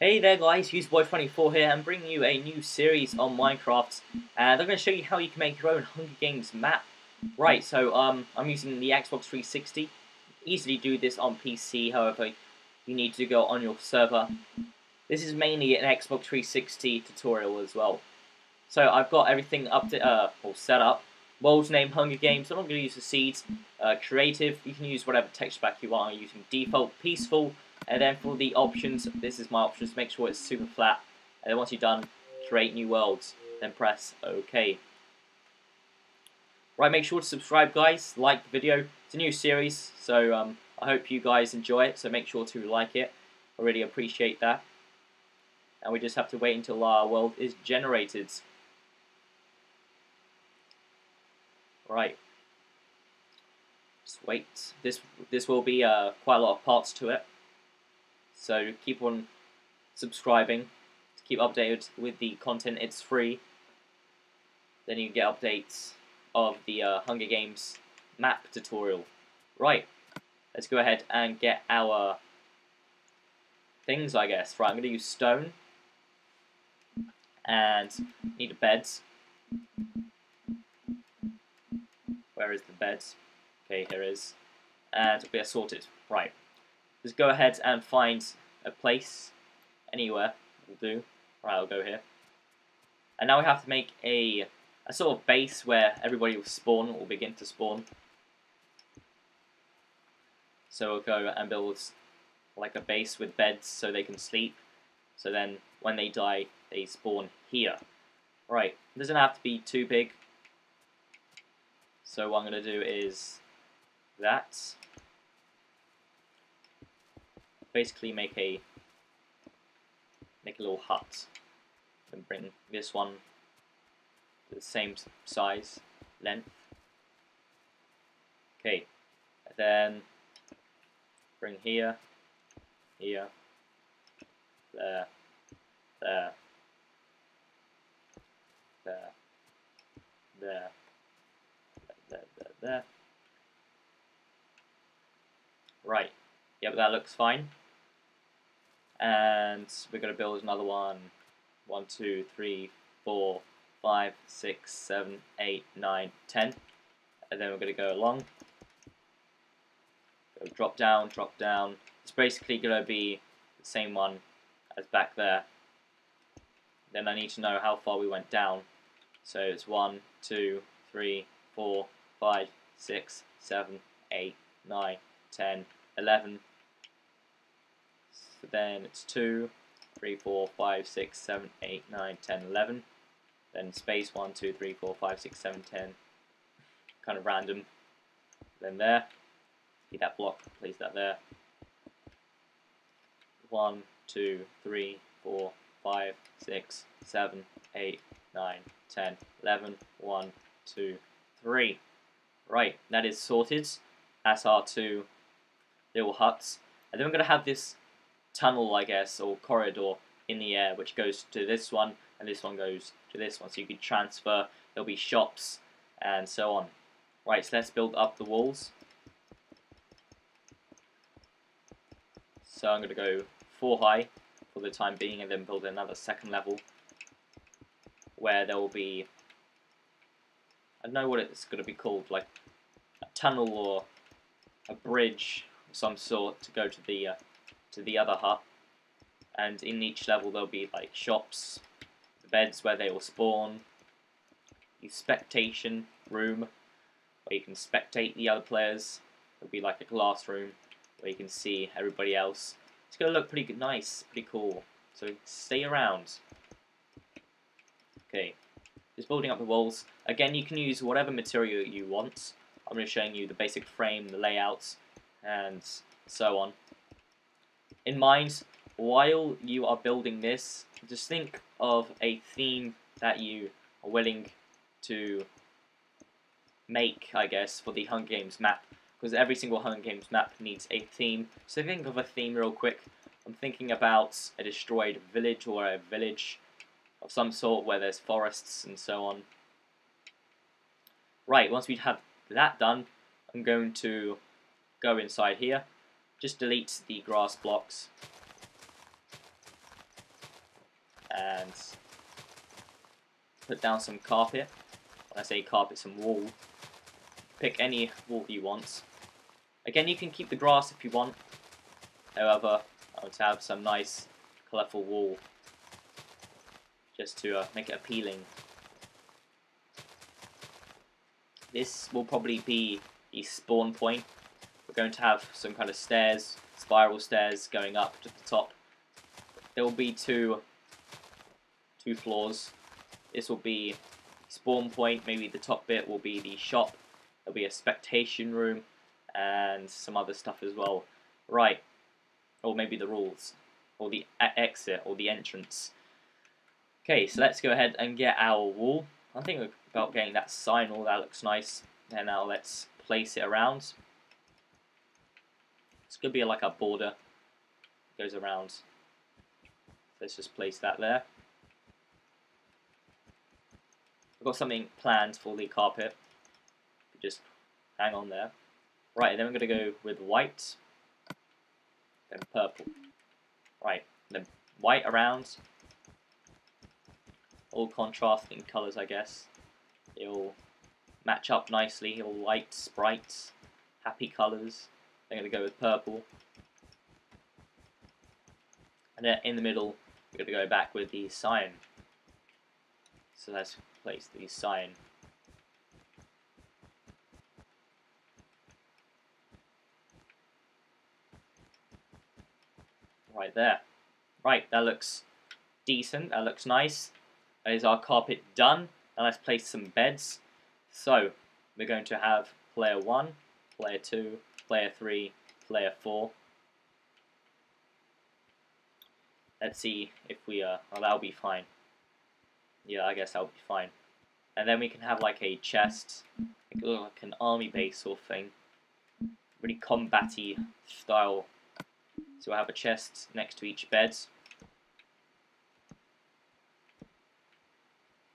Hey there guys, HughesBoy24 here and bringing you a new series on Minecraft and I'm going to show you how you can make your own Hunger Games map. Right, so um, I'm using the Xbox 360. Easily do this on PC, however you need to go on your server. This is mainly an Xbox 360 tutorial as well. So I've got everything up to, uh, all set up. World's name Hunger Games, I'm not going to use the seeds. Uh, creative, you can use whatever texture pack you want. I'm using default, peaceful, and then for the options, this is my options, make sure it's super flat. And then once you're done, create new worlds. Then press OK. Right, make sure to subscribe guys, like the video. It's a new series, so um, I hope you guys enjoy it, so make sure to like it. I really appreciate that. And we just have to wait until our world is generated. Right. Just wait. This this will be uh, quite a lot of parts to it. So keep on subscribing to keep updated with the content. It's free. Then you get updates of the uh, Hunger Games map tutorial. Right, let's go ahead and get our things, I guess. Right, I'm going to use stone and need a bed. Where is the bed? Okay, here is. And we are sorted. Right. Just go ahead and find a place anywhere will do. Right, I'll go here. And now we have to make a, a sort of base where everybody will spawn, or will begin to spawn. So we'll go and build like a base with beds so they can sleep. So then when they die, they spawn here. Right, it doesn't have to be too big. So what I'm going to do is that basically make a make a little hut and bring this one to the same size length. Okay and then bring here here there there there there there there there. Right yep that looks fine and we're going to build another one. One, two, three, four, five, six, seven, eight, nine, ten. And then we're going to go along. Go drop down, drop down. It's basically going to be the same one as back there. Then I need to know how far we went down. So it's one, two, three, four, five, six, seven, eight, nine, ten, eleven then it's 2, 3, 4, 5, 6, 7, 8, 9, 10, 11. Then space 1, 2, 3, 4, 5, 6, 7, 10. Kind of random. Then there. See that block, place that there. 1, 2, 3, 4, 5, 6, 7, 8, 9, 10, 11. 1, 2, 3. Right, that is sorted. That's our two little huts. And then we're going to have this tunnel, I guess, or corridor in the air, which goes to this one, and this one goes to this one. So you can transfer, there'll be shops, and so on. Right, so let's build up the walls. So I'm going to go 4 high for the time being, and then build another second level, where there will be, I don't know what it's going to be called, like a tunnel or a bridge of some sort to go to the uh, to the other hut. And in each level there'll be like shops, the beds where they will spawn, the spectation room where you can spectate the other players. There'll be like a glass room where you can see everybody else. It's going to look pretty nice, pretty cool. So stay around. Okay, just building up the walls. Again, you can use whatever material you want. I'm just showing you the basic frame, the layouts, and so on in mind while you are building this. Just think of a theme that you are willing to make, I guess, for the Hunger Games map. Because every single Hunger Games map needs a theme. So think of a theme real quick. I'm thinking about a destroyed village or a village of some sort where there's forests and so on. Right, once we have that done, I'm going to go inside here just delete the grass blocks. and put down some carpet. When I say carpet, some wall. Pick any wall you want. Again, you can keep the grass if you want. However, I to have some nice, colourful wall just to uh, make it appealing. This will probably be the spawn point. We're going to have some kind of stairs, spiral stairs going up to the top. There will be two, two floors. This will be spawn point. Maybe the top bit will be the shop. There'll be a spectation room and some other stuff as well. Right, or maybe the rules, or the exit, or the entrance. Okay, so let's go ahead and get our wall. I think about getting that sign, all that looks nice. And now let's place it around. It's going to be like a border. It goes around. Let's just place that there. I've got something planned for the carpet. Just hang on there. Right, then we're going to go with white. Then purple. Right, then white around all contrasting colours, I guess. It'll match up nicely, all light sprites, happy colours. I'm going to go with purple. And then in the middle, we're going to go back with the cyan. So let's place the cyan. Right there. Right, that looks decent, that looks nice is our carpet done. Now let's place some beds. So we're going to have player 1, player 2, player 3, player 4. Let's see if we, uh, well that'll be fine. Yeah, I guess that'll be fine. And then we can have like a chest, like, like an army base sort of thing. Really combatty style. So we'll have a chest next to each bed.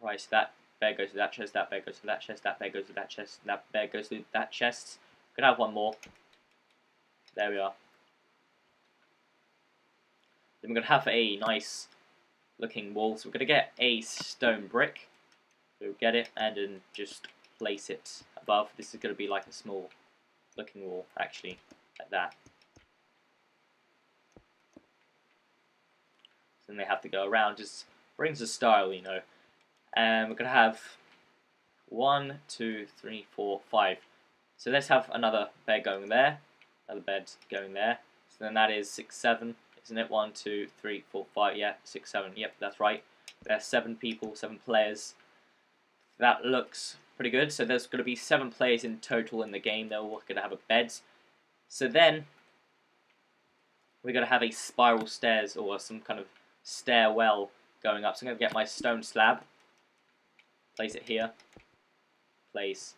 Right, so that bear goes to that chest, that bear goes to that chest, that bear goes to that chest, that bear goes to that chest. Gonna have one more. There we are. Then we're gonna have a nice looking wall. So we're gonna get a stone brick. So we'll get it and then just place it above. This is gonna be like a small looking wall, actually, like that. So then they have to go around. Just brings a style, you know. And we're going to have one, two, three, four, five. So let's have another bed going there, another bed going there. So then that is six, seven, isn't it? One, two, three, four, five. Yeah, six, seven. Yep, that's right. There's seven people, seven players. That looks pretty good. So there's going to be seven players in total in the game. They're all going to have a bed. So then we're going to have a spiral stairs or some kind of stairwell going up. So I'm going to get my stone slab place it here, place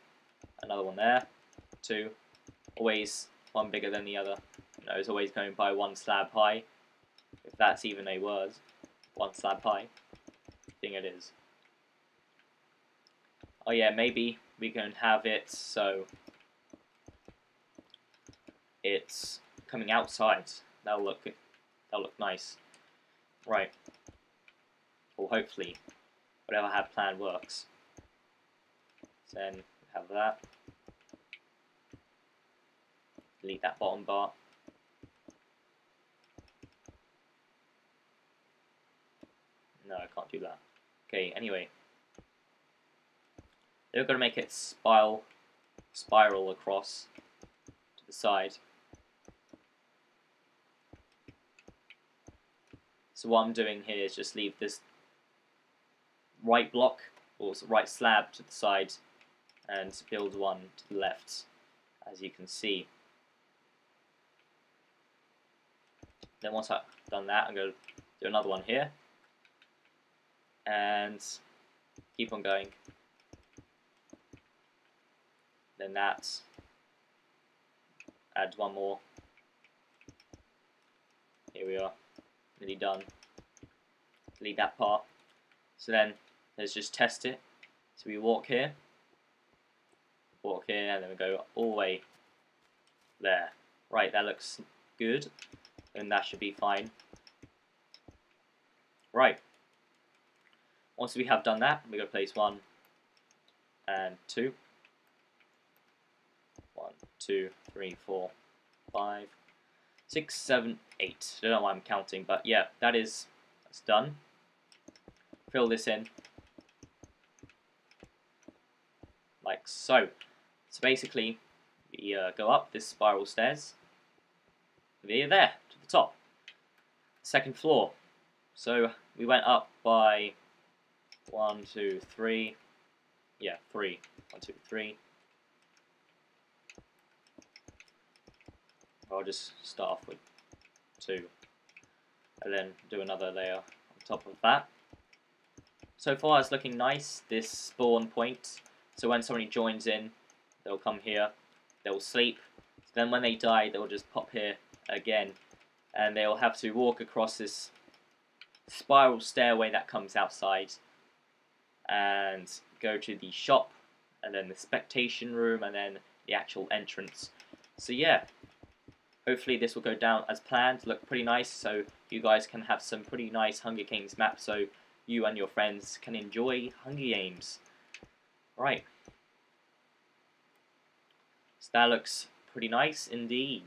another one there, two, always one bigger than the other. You know, it's always going by one slab high, if that's even a word, one slab high. I think it is. Oh yeah, maybe we can have it so it's coming outside. That'll look that'll look nice. Right. Well hopefully whatever I have planned works. Then have that. Delete that bottom bar. No, I can't do that. Okay, anyway. They're going to make it spiral, spiral across to the side. So what I'm doing here is just leave this right block or right slab to the side and build one to the left as you can see. Then once I've done that I'm going to do another one here and keep on going. Then that, add one more. Here we are, nearly done. Delete that part. So then Let's just test it. So we walk here, walk here, and then we go all the way there. Right, that looks good, and that should be fine. Right, Once we have done that, we're going to place one and two. One, two, three, four, five, six, seven, eight. I don't know why I'm counting, but yeah, that is that's done. Fill this in like so. So basically, we uh, go up this spiral stairs. We're there the top, second floor. So we went up by one, two, three. Yeah, three. One, two, three. I'll just start off with two, and then do another layer on top of that. So far, it's looking nice. This spawn point. So when somebody joins in, they'll come here. They'll sleep. Then when they die, they'll just pop here again, and they'll have to walk across this spiral stairway that comes outside and go to the shop and then the spectation room and then the actual entrance. So yeah, hopefully this will go down as planned, look pretty nice so you guys can have some pretty nice Hunger Games maps so you and your friends can enjoy Hunger Games. Right. So that looks pretty nice indeed.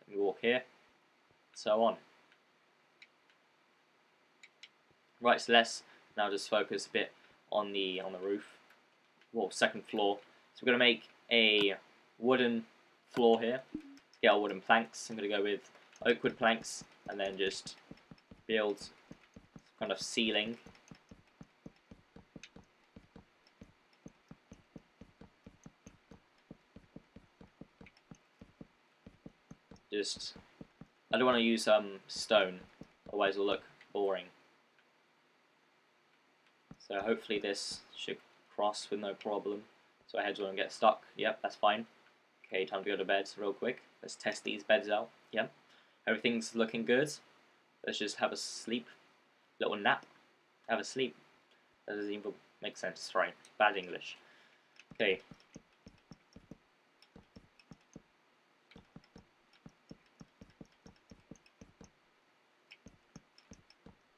Let me walk here. So on. Right, so let's now just focus a bit on the on the roof. Well, second floor. So we're gonna make a wooden floor here. Get our wooden planks. I'm gonna go with oak wood planks and then just build kind of ceiling just I don't want to use um stone, otherwise it'll look boring. So hopefully this should cross with no problem. So our heads won't get stuck. Yep, that's fine. Okay, time to go to bed real quick. Let's test these beds out. Yep, everything's looking good. Let's just have a sleep, little nap, have a sleep. That doesn't even make sense, right? Bad English. Okay,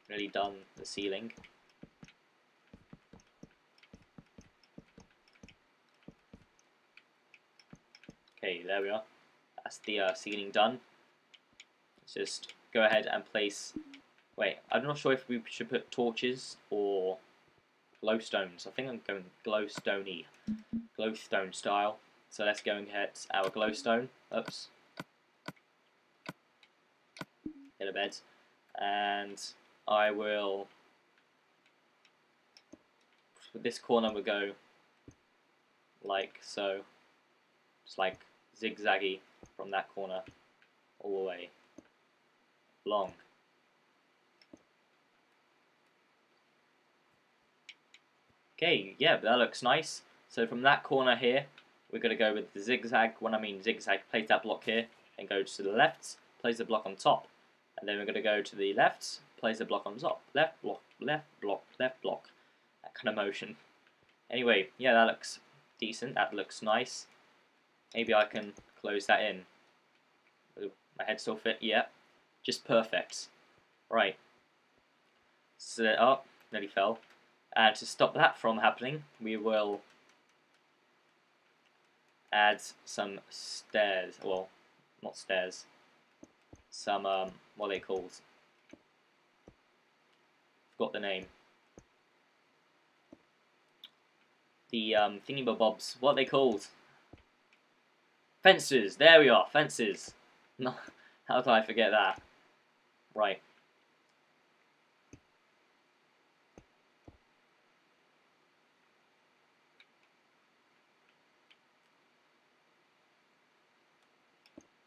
nearly done the ceiling. Okay, there we are. That's the uh, ceiling done. Let's just go ahead and place... Wait, I'm not sure if we should put torches or glowstones. I think I'm going glowstoney, glowstone style. So let's go and get our glowstone. Oops. Get a bed. And I will, this corner we'll go like so, just like zigzaggy from that corner all the way long. Okay, yeah, that looks nice. So from that corner here, we're going to go with the zigzag. When I mean zigzag, place that block here and go to the left, place the block on top. And then we're going to go to the left, place a block on top. Left block, left block, left block. That kind of motion. Anyway, yeah, that looks decent. That looks nice. Maybe I can close that in. My head still fit? Yeah. Just perfect. Right. Set it up. Nearly fell. And to stop that from happening, we will add some stairs. Well, not stairs. Some, um, what are they called? Forgot the name. The um, thingy-bobs. What are they called? Fences. There we are. Fences. No, how did I forget that? Right.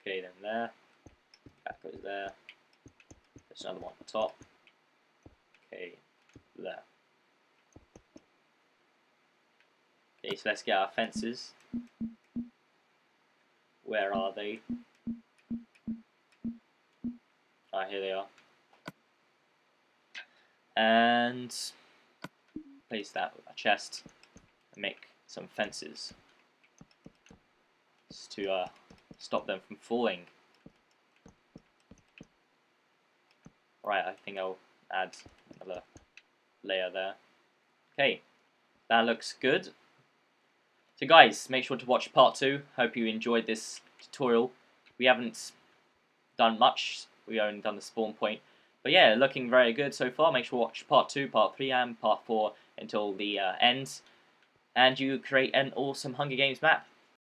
Okay, then there. That goes there. There's another one on the top. Okay, there. Okay, so let's get our fences. Where are they? Ah, here they are. And place that with a chest and make some fences just to uh, stop them from falling. Right, I think I'll add another layer there. Okay, that looks good. So guys, make sure to watch part 2. Hope you enjoyed this tutorial. We haven't done much. We only done the spawn point. But yeah, looking very good so far. Make sure to watch part 2, part 3 and part 4 until the uh, ends. And you create an awesome Hunger Games map.